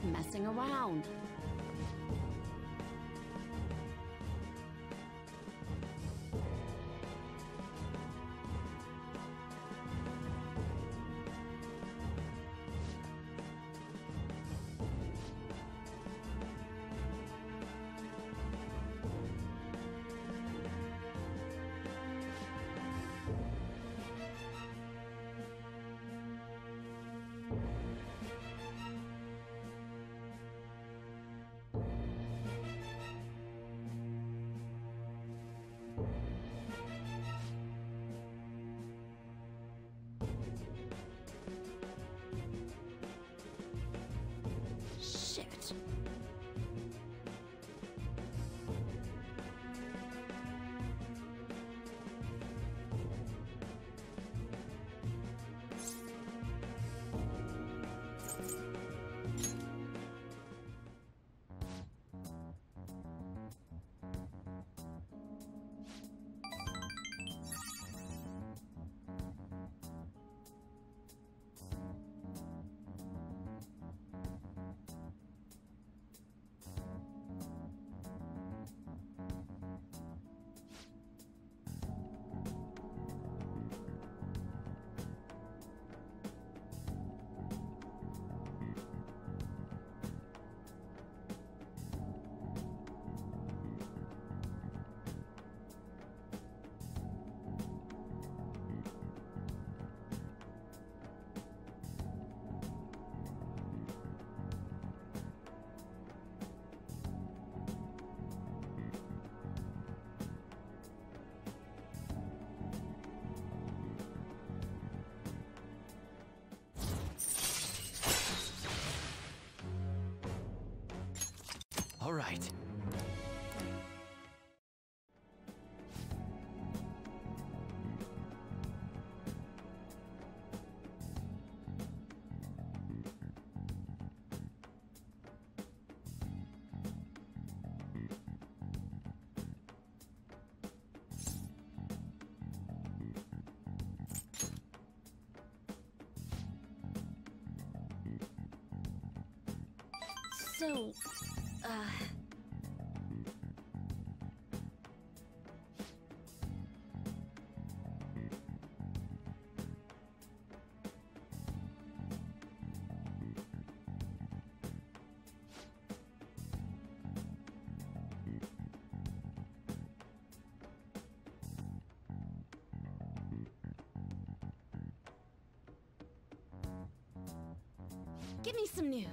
Stop messing around. So, uh... Give me some news.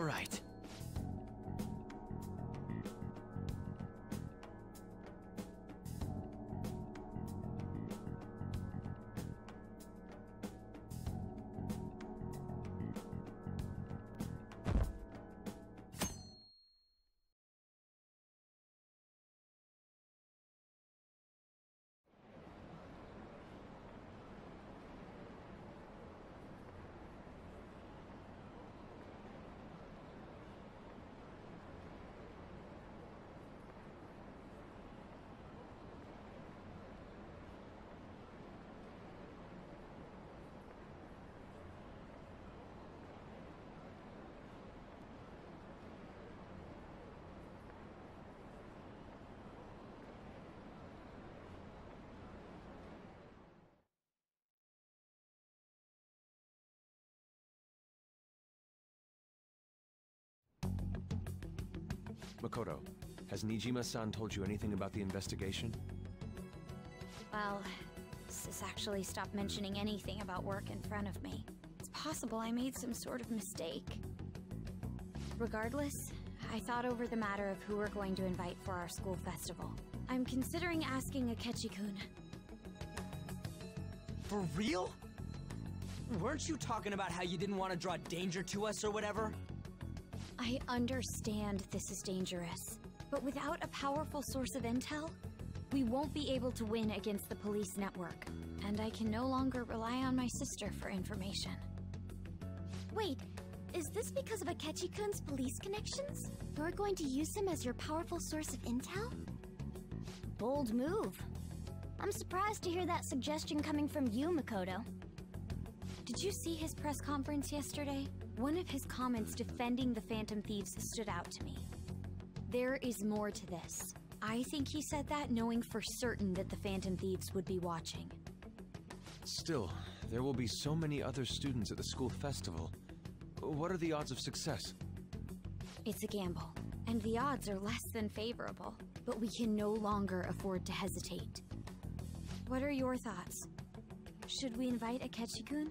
All right. Makoto, has Nijima-san told you anything about the investigation? Well, Sis actually stopped mentioning anything about work in front of me. It's possible I made some sort of mistake. Regardless, I thought over the matter of who we're going to invite for our school festival. I'm considering asking Akechi-kun. For real? Weren't you talking about how you didn't want to draw danger to us or whatever? I understand this is dangerous, but without a powerful source of intel, we won't be able to win against the police network, and I can no longer rely on my sister for information. Wait, is this because of Akechi-kun's police connections? You're going to use him as your powerful source of intel? Bold move. I'm surprised to hear that suggestion coming from you, Makoto. Did you see his press conference yesterday? One of his comments defending the Phantom Thieves stood out to me. There is more to this. I think he said that knowing for certain that the Phantom Thieves would be watching. Still, there will be so many other students at the school festival. What are the odds of success? It's a gamble, and the odds are less than favorable, but we can no longer afford to hesitate. What are your thoughts? Should we invite Akechi-kun?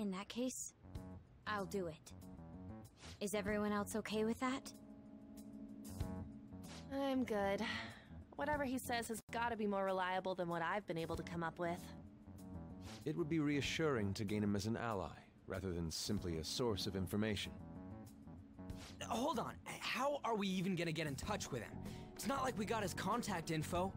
In that case, I'll do it. Is everyone else okay with that? I'm good. Whatever he says has gotta be more reliable than what I've been able to come up with. It would be reassuring to gain him as an ally, rather than simply a source of information. Hold on, how are we even gonna get in touch with him? It's not like we got his contact info.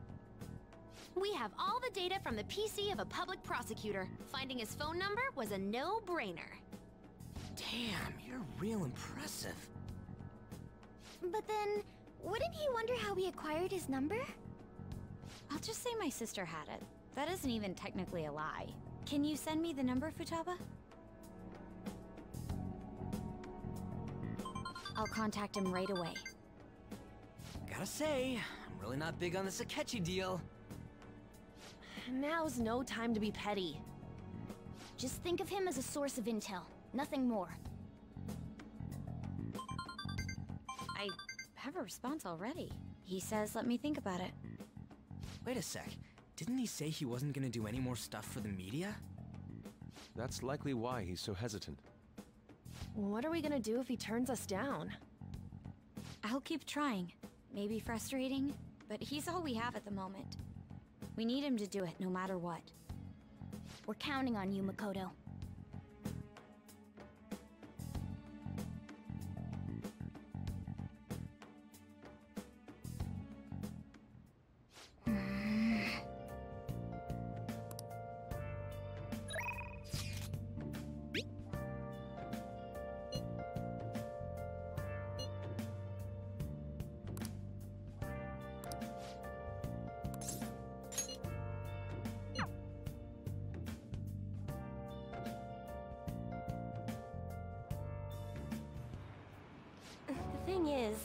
We have all the data from the PC of a public prosecutor. Finding his phone number was a no-brainer. Damn, you're real impressive. But then, wouldn't he wonder how we acquired his number? I'll just say my sister had it. That isn't even technically a lie. Can you send me the number, Futaba? I'll contact him right away. Gotta say, I'm really not big on the Akechi deal. Now's no time to be petty. Just think of him as a source of intel, nothing more. I have a response already. He says let me think about it. Wait a sec. Didn't he say he wasn't gonna do any more stuff for the media? That's likely why he's so hesitant. What are we gonna do if he turns us down? I'll keep trying. Maybe frustrating, but he's all we have at the moment. We need him to do it no matter what. We're counting on you, Makoto. Thing is...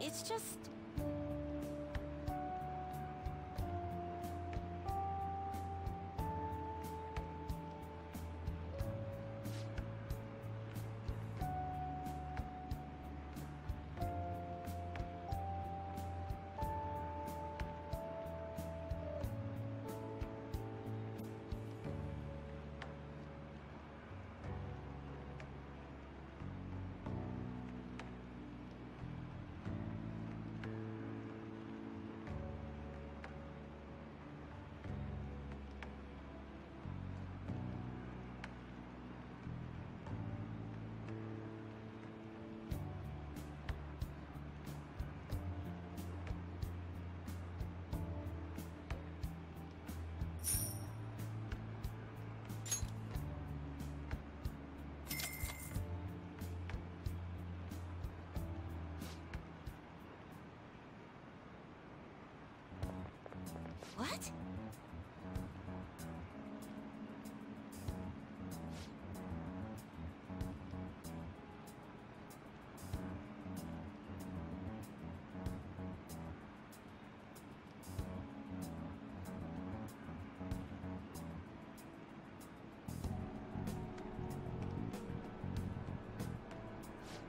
It's just...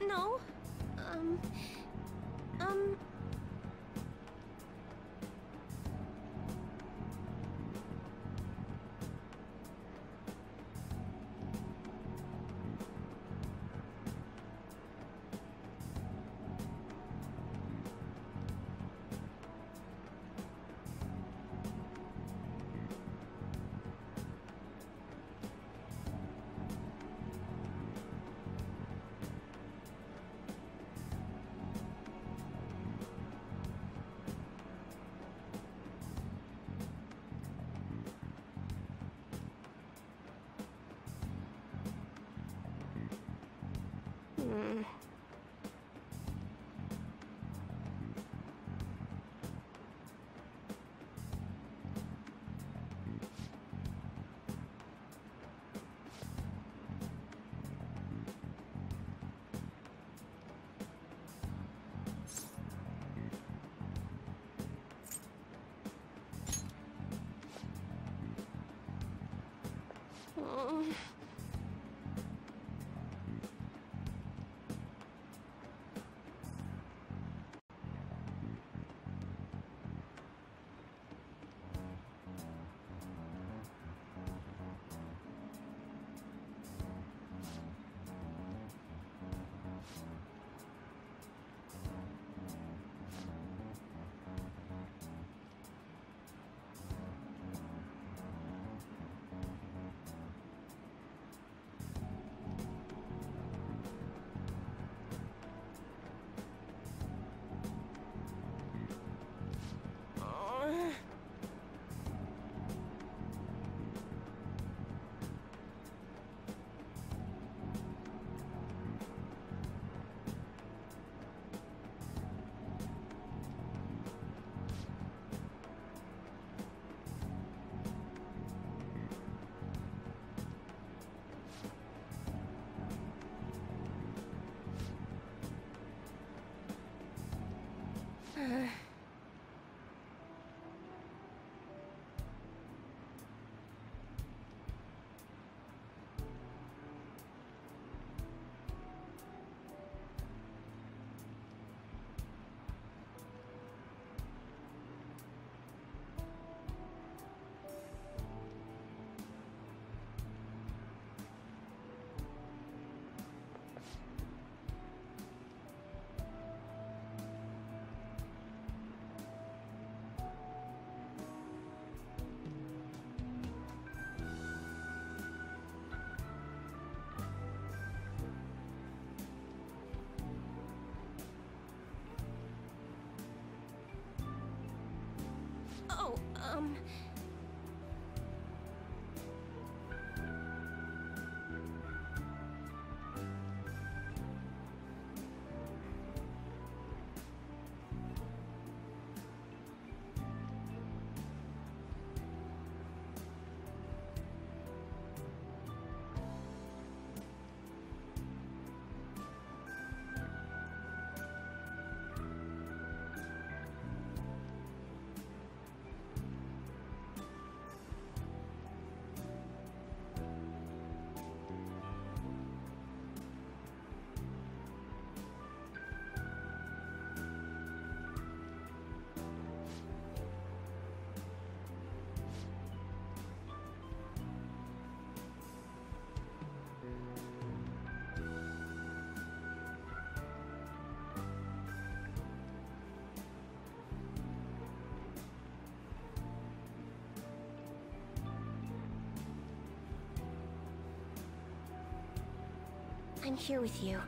No. Um. うん嗯。Um. I'm here with you.